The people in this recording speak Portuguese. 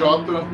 Jota